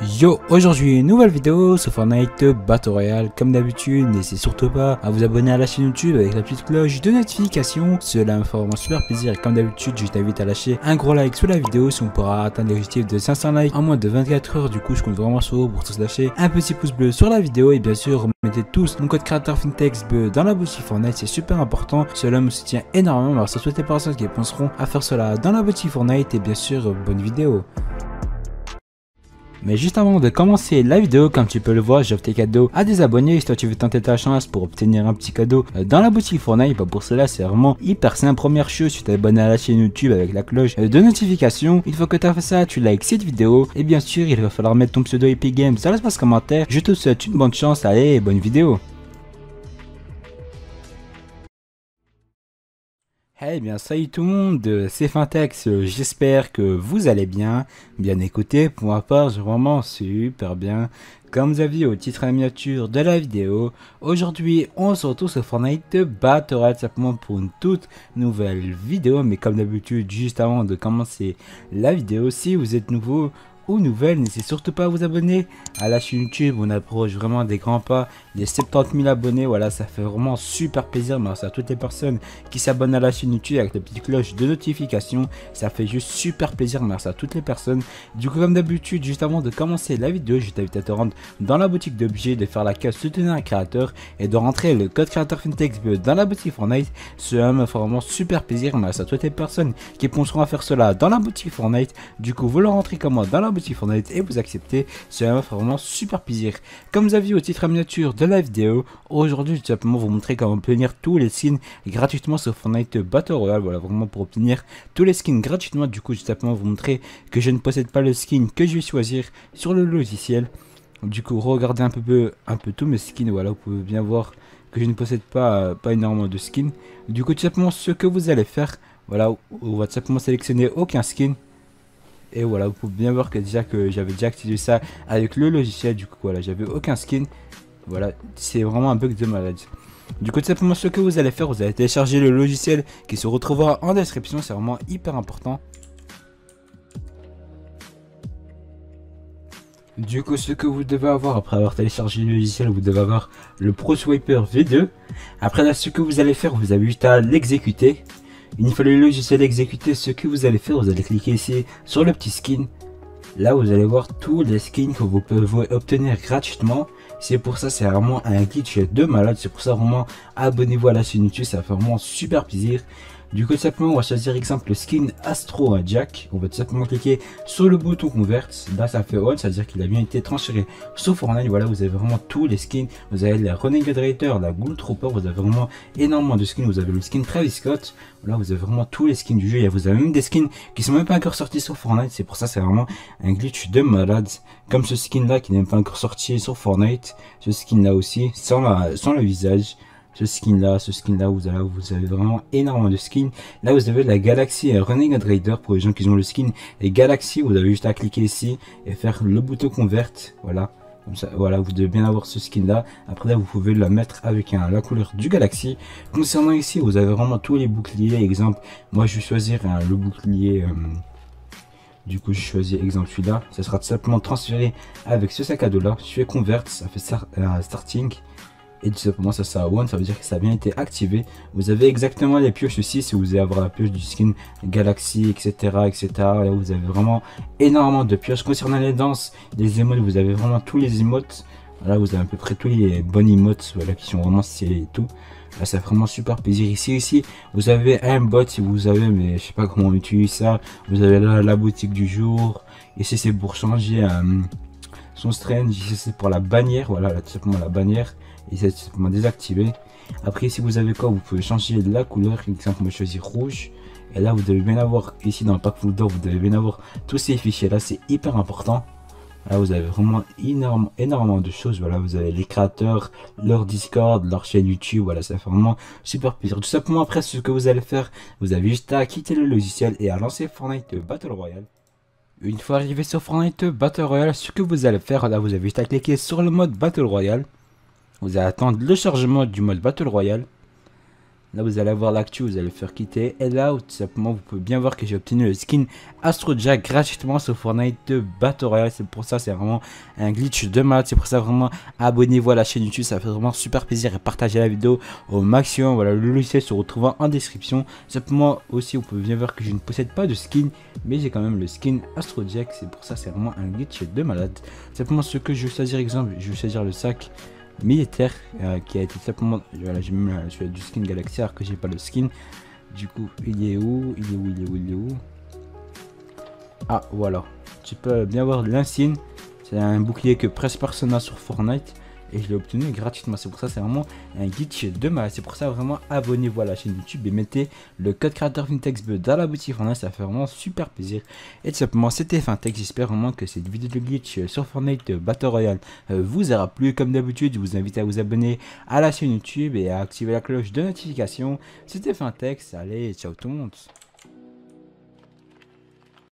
Yo, aujourd'hui nouvelle vidéo sur Fortnite Battle Royale. Comme d'habitude, n'hésitez surtout pas à vous abonner à la chaîne YouTube avec la petite cloche de notification. Cela me fera vraiment super plaisir et comme d'habitude, je t'invite à lâcher un gros like sous la vidéo si on pourra atteindre l'objectif de 500 likes en moins de 24 heures. Du coup, je compte vraiment sur vous pour tous lâcher un petit pouce bleu sur la vidéo et bien sûr, mettez tous mon code créateur Fintex bleu dans la boutique Fortnite, c'est super important. Cela me soutient énormément. Alors, ça toutes les personnes qui penseront à faire cela dans la boutique Fortnite et bien sûr, bonne vidéo. Mais juste avant de commencer la vidéo, comme tu peux le voir, j'offre tes cadeaux à des abonnés. Si toi tu veux tenter ta chance pour obtenir un petit cadeau euh, dans la boutique Fortnite, bah, pour cela c'est vraiment hyper simple. Première chose, tu t'abonnes à la chaîne YouTube avec la cloche euh, de notification. Une fois que tu as fait ça, tu likes cette vidéo. Et bien sûr, il va falloir mettre ton pseudo Epic Games dans l'espace commentaire. Je te souhaite une bonne chance. Allez, bonne vidéo. Eh bien salut tout le monde, c'est Fintex, j'espère que vous allez bien, bien écouté, pour ma part je vraiment super bien. Comme vous avez vu au titre et miniature de la vidéo, aujourd'hui on se retrouve sur Fortnite Battle simplement pour une toute nouvelle vidéo, mais comme d'habitude juste avant de commencer la vidéo, si vous êtes nouveau ou nouvelle, n'hésitez surtout pas à vous abonner à la chaîne YouTube. On approche vraiment des grands pas, des 70 000 abonnés. Voilà, ça fait vraiment super plaisir. Merci à toutes les personnes qui s'abonnent à la chaîne YouTube avec la petite cloche de notification. Ça fait juste super plaisir. Merci à toutes les personnes. Du coup, comme d'habitude, juste avant de commencer la vidéo, je t'invite à te rendre dans la boutique d'objets, de faire la case soutenir un créateur et de rentrer le code créateur Fintex dans la boutique Fortnite. Cela me fait vraiment super plaisir. Merci à toutes les personnes qui penseront à faire cela dans la boutique Fortnite. Du coup, vous le rentrez comme moi dans la boutique Fortnite et vous acceptez. Cela fait vraiment super plaisir. Comme vous avez vu au titre à miniature de la vidéo, aujourd'hui je vais simplement vous montrer comment obtenir tous les skins gratuitement sur Fortnite Battle Royale. Voilà, vraiment pour obtenir tous les skins gratuitement. Du coup, je vais simplement vous montrer que je ne possède pas le skin que je vais choisir sur le logiciel. Du coup, regardez un peu, un peu tous mes skins. Voilà, vous pouvez bien voir que je ne possède pas, pas énormément de skins. Du coup, tout simplement, ce que vous allez faire, voilà, on va tout simplement sélectionner aucun skin. Et voilà, vous pouvez bien voir que déjà que j'avais déjà activé ça avec le logiciel. Du coup, voilà, j'avais aucun skin. Voilà, c'est vraiment un bug de malade. Du coup, tout simplement, ce que vous allez faire, vous allez télécharger le logiciel qui se retrouvera en description. C'est vraiment hyper important. Du coup, ce que vous devez avoir après avoir téléchargé le logiciel, vous devez avoir le Pro Swiper V2. Après là, ce que vous allez faire, vous avez juste à l'exécuter. Une fois le logiciel exécuté, ce que vous allez faire, vous allez cliquer ici sur le petit skin. Là, vous allez voir tous les skins que vous pouvez obtenir gratuitement. C'est pour ça, c'est vraiment un glitch de malade. C'est pour ça, vraiment, abonnez-vous à la chaîne YouTube. Ça fait vraiment super plaisir. Du coup, simplement, on va choisir exemple le skin Astro Jack. On va tout simplement cliquer sur le bouton Convert. Là, ça fait on, c'est-à-dire qu'il a bien été transféré sur Fortnite. Voilà, vous avez vraiment tous les skins. Vous avez la Renegade Raider, la Ghoul Trooper. Vous avez vraiment énormément de skins. Vous avez le skin Travis Scott. Voilà, vous avez vraiment tous les skins du jeu. Et vous avez même des skins qui sont même pas encore sortis sur Fortnite. C'est pour ça, c'est vraiment un glitch de malade. Comme ce skin là qui n'est pas encore sorti sur Fortnite. Ce skin là aussi, sans, la, sans le visage ce skin là, ce skin là, vous avez, vous avez vraiment énormément de skins. Là vous avez la Galaxy Running Raider pour les gens qui ont le skin et Galaxy, vous avez juste à cliquer ici et faire le bouton convert, voilà. Comme ça, voilà, vous devez bien avoir ce skin là. Après là, vous pouvez la mettre avec la couleur du Galaxy. Concernant ici, vous avez vraiment tous les boucliers. Exemple, moi je vais choisir le bouclier. Euh, du coup, je choisis exemple celui-là. Ça sera tout simplement transféré avec ce sac à dos là. Je fais convert, ça fait euh, starting et tout simplement ça ça one ça veut dire que ça a bien été activé. Vous avez exactement les pioches aussi si vous voulez avoir la pioche du skin galaxy etc etc là vous avez vraiment énormément de pioches. Concernant les danses les emotes vous avez vraiment tous les emotes. Là vous avez à peu près tous les bons emotes voilà qui sont vraiment stylés et tout. Là ça fait vraiment super plaisir. Ici ici vous avez un bot si vous avez mais je sais pas comment on utilise ça. Vous avez là la boutique du jour. Ici c'est pour changer euh, son strain ici c'est pour la bannière voilà là tout simplement la bannière et c'est simplement désactivé. Après si vous avez quoi, vous pouvez changer la couleur. Exemple, moi choisir rouge. Et là, vous devez bien avoir ici dans le pack folder, vous devez bien avoir tous ces fichiers là. C'est hyper important. Là, vous avez vraiment énorme, énormément de choses. Voilà, vous avez les créateurs, leur Discord, leur chaîne YouTube. Voilà, ça fait vraiment super plaisir. Tout simplement, après, ce que vous allez faire, vous avez juste à quitter le logiciel et à lancer Fortnite Battle Royale. Une fois arrivé sur Fortnite Battle Royale, ce que vous allez faire, là, vous avez juste à cliquer sur le mode Battle Royale. Vous allez attendre le chargement du mode Battle Royale. Là, vous allez avoir l'actu, vous allez faire quitter. Et là, tout simplement, vous pouvez bien voir que j'ai obtenu le skin Astro Jack gratuitement sur Fortnite de Battle Royale. C'est pour ça, c'est vraiment un glitch de malade. C'est pour ça, vraiment, abonnez-vous à la chaîne YouTube. Ça fait vraiment super plaisir et partagez la vidéo au maximum. Voilà, le logiciel se retrouve en description. Simplement, aussi, vous pouvez bien voir que je ne possède pas de skin, mais j'ai quand même le skin Astro Jack. C'est pour ça, c'est vraiment un glitch de malade. Simplement, ce que je vais choisir, exemple, je vais choisir le sac militaire euh, qui a été simplement voilà j'ai même euh, du skin Galaxy alors que j'ai pas le skin. Du coup il est où? Il est où? Il est où? Il est où? Ah voilà. Tu peux bien voir l'insigne. C'est un bouclier que presque personne sur Fortnite et je l'ai obtenu gratuitement. C'est pour ça c'est vraiment un glitch de mal. C'est pour ça vraiment abonnez-vous à la chaîne YouTube et mettez le code créateur FintechsBud dans la boutique Fortnite. Ça fait vraiment super plaisir. Et tout simplement c'était Fintech. J'espère vraiment que cette vidéo de glitch sur Fortnite Battle Royale euh, vous aura plu. Comme d'habitude, je vous invite à vous abonner à la chaîne YouTube et à activer la cloche de notification. C'était Fintech. Allez, ciao tout le monde.